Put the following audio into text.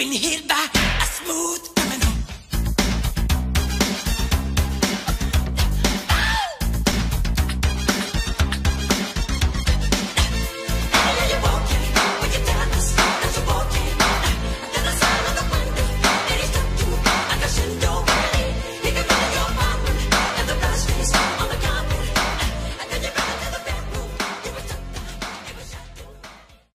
been hit by a smooth.